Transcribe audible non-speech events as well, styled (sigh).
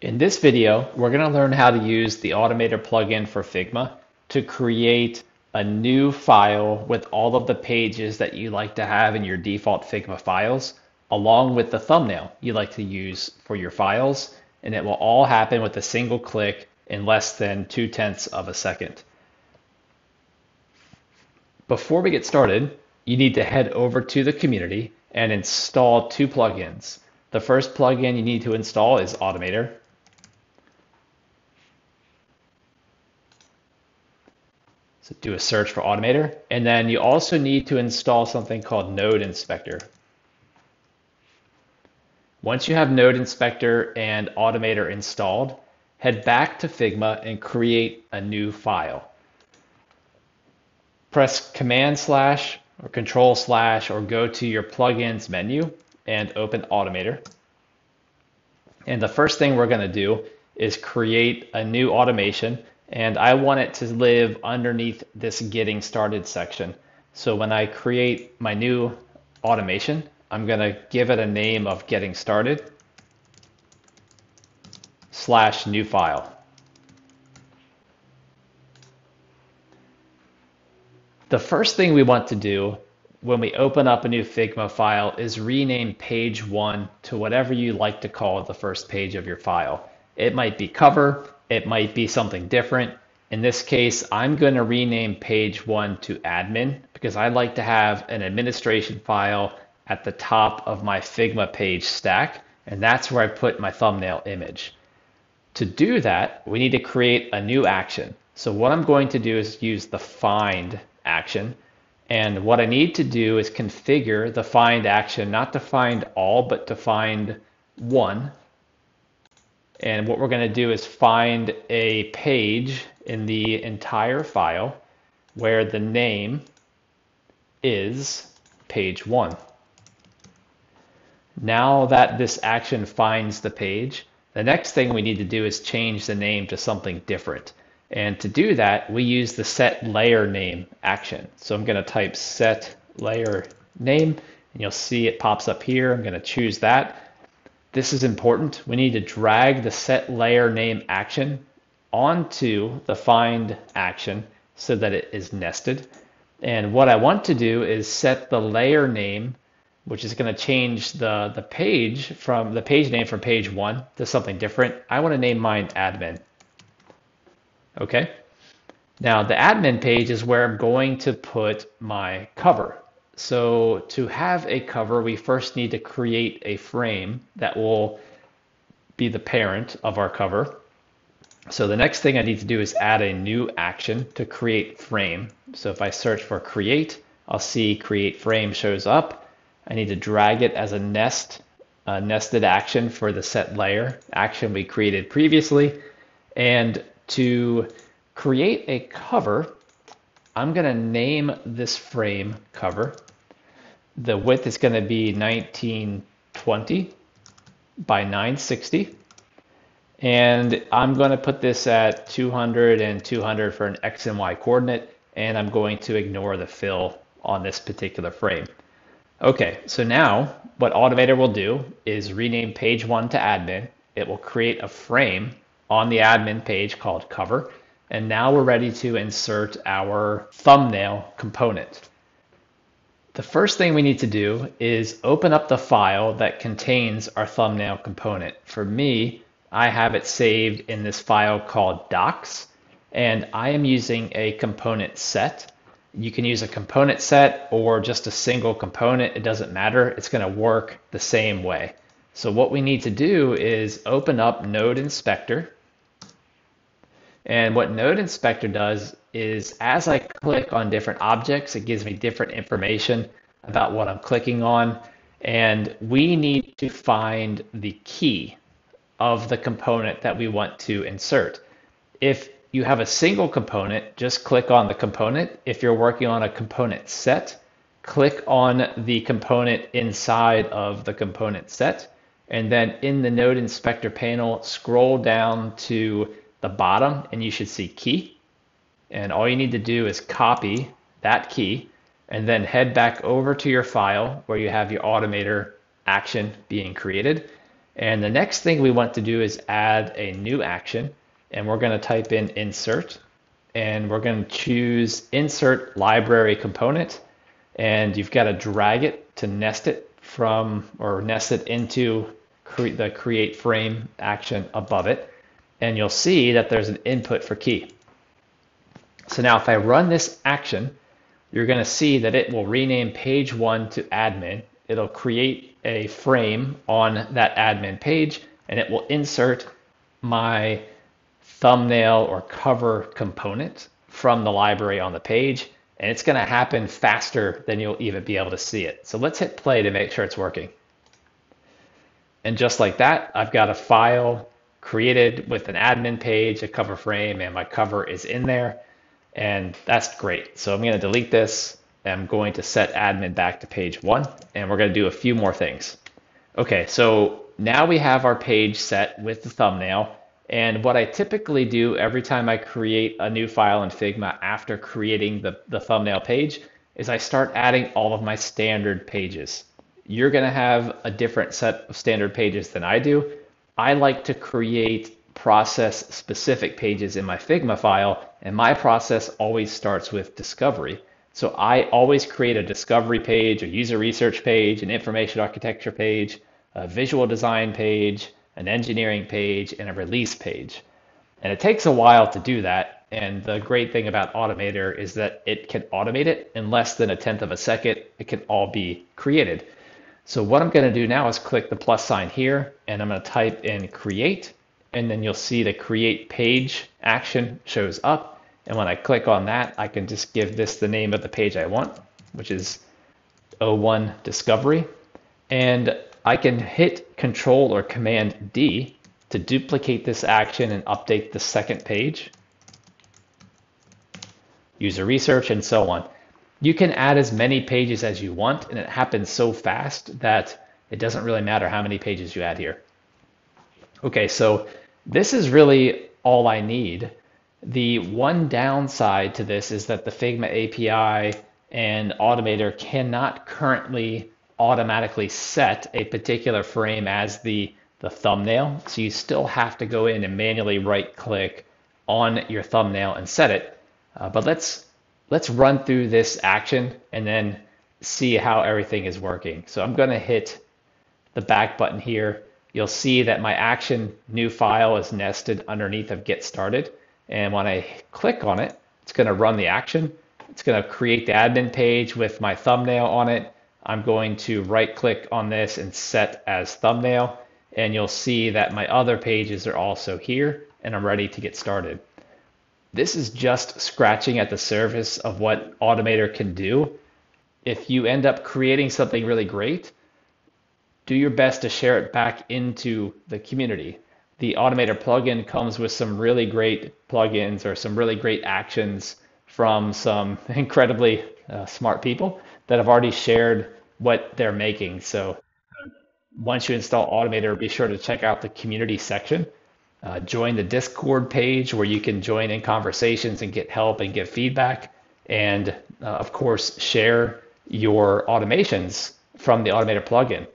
In this video, we're going to learn how to use the Automator plugin for Figma to create a new file with all of the pages that you like to have in your default Figma files, along with the thumbnail you like to use for your files, and it will all happen with a single click in less than two tenths of a second. Before we get started, you need to head over to the community and install two plugins. The first plugin you need to install is Automator. Do a search for Automator. And then you also need to install something called Node Inspector. Once you have Node Inspector and Automator installed, head back to Figma and create a new file. Press Command slash or Control slash or go to your plugins menu and open Automator. And the first thing we're going to do is create a new automation and I want it to live underneath this getting started section. So when I create my new automation, I'm going to give it a name of getting started slash new file. The first thing we want to do when we open up a new Figma file is rename page one to whatever you like to call the first page of your file. It might be cover, it might be something different. In this case, I'm going to rename page one to admin because I like to have an administration file at the top of my Figma page stack, and that's where I put my thumbnail image. To do that, we need to create a new action. So what I'm going to do is use the find action. And what I need to do is configure the find action, not to find all, but to find one. And what we're going to do is find a page in the entire file where the name is page one. Now that this action finds the page, the next thing we need to do is change the name to something different. And to do that, we use the set layer name action. So I'm going to type set layer name, and you'll see it pops up here. I'm going to choose that. This is important. We need to drag the set layer name action onto the find action so that it is nested. And what I want to do is set the layer name, which is going to change the, the page from the page name from page one to something different. I want to name mine admin. Okay. Now the admin page is where I'm going to put my cover. So to have a cover, we first need to create a frame that will be the parent of our cover. So the next thing I need to do is add a new action to create frame. So if I search for create, I'll see create frame shows up. I need to drag it as a nest, a nested action for the set layer action we created previously. And to create a cover, I'm going to name this frame cover the width is going to be 1920 by 960. And I'm going to put this at 200 and 200 for an X and Y coordinate. And I'm going to ignore the fill on this particular frame. Okay, so now what Automator will do is rename page one to admin. It will create a frame on the admin page called cover. And now we're ready to insert our thumbnail component. The first thing we need to do is open up the file that contains our thumbnail component. For me, I have it saved in this file called docs, and I am using a component set. You can use a component set or just a single component. It doesn't matter. It's going to work the same way. So what we need to do is open up Node Inspector. And what Node Inspector does is as I click on different objects, it gives me different information about what I'm clicking on. And we need to find the key of the component that we want to insert. If you have a single component, just click on the component. If you're working on a component set, click on the component inside of the component set. And then in the Node Inspector panel, scroll down to the bottom and you should see key. And all you need to do is copy that key and then head back over to your file where you have your automator action being created. And the next thing we want to do is add a new action. And we're going to type in insert. And we're going to choose insert library component. And you've got to drag it to nest it from or nest it into cre the create frame action above it. And you'll see that there's an input for key. So now if I run this action, you're going to see that it will rename page one to admin. It'll create a frame on that admin page and it will insert my thumbnail or cover component from the library on the page. And it's going to happen faster than you'll even be able to see it. So let's hit play to make sure it's working. And just like that, I've got a file created with an admin page, a cover frame, and my cover is in there. And that's great. So I'm going to delete this. I'm going to set admin back to page one, and we're going to do a few more things. Okay, so now we have our page set with the thumbnail. And what I typically do every time I create a new file in Figma after creating the, the thumbnail page is I start adding all of my standard pages. You're going to have a different set of standard pages than I do. I like to create process specific pages in my Figma file, and my process always starts with discovery. So I always create a discovery page, a user research page, an information architecture page, a visual design page, an engineering page, and a release page. And it takes a while to do that. And the great thing about Automator is that it can automate it in less than a tenth of a second. It can all be created. So what I'm going to do now is click the plus sign here, and I'm going to type in create, and then you'll see the create page action shows up. And when I click on that, I can just give this the name of the page I want, which is O1 Discovery. And I can hit Control or Command D to duplicate this action and update the second page, user research, and so on. You can add as many pages as you want, and it happens so fast that it doesn't really matter how many pages you add here. Okay, so this is really all I need. The one downside to this is that the Figma API and Automator cannot currently automatically set a particular frame as the, the thumbnail. So you still have to go in and manually right click on your thumbnail and set it. Uh, but let's let's run through this action and then see how everything is working. So I'm going to hit the back button here. You'll see that my action new file is nested underneath of get started. And when I click on it, it's going to run the action. It's going to create the admin page with my thumbnail on it. I'm going to right click on this and set as thumbnail. And you'll see that my other pages are also here and I'm ready to get started. This is just scratching at the surface of what Automator can do. If you end up creating something really great, do your best to share it back into the community. The Automator plugin comes with some really great plugins or some really great actions from some (laughs) incredibly uh, smart people that have already shared what they're making. So once you install Automator, be sure to check out the community section uh, join the Discord page where you can join in conversations and get help and give feedback. And uh, of course, share your automations from the Automator plugin.